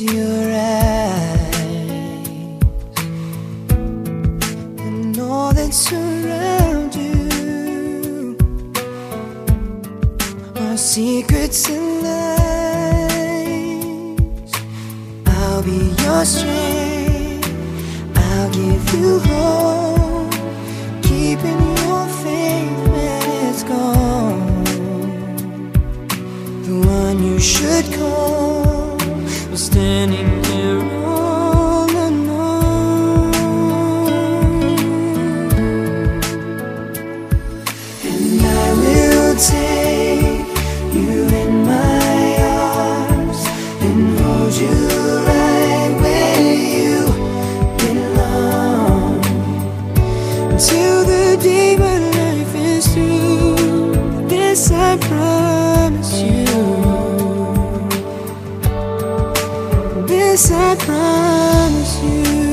your eyes and all that's around you are secrets and lies. I'll be your strength, I'll give you hope, keeping your faith when it's gone. The one you should call. day my life is through, this I promise you. This I promise you.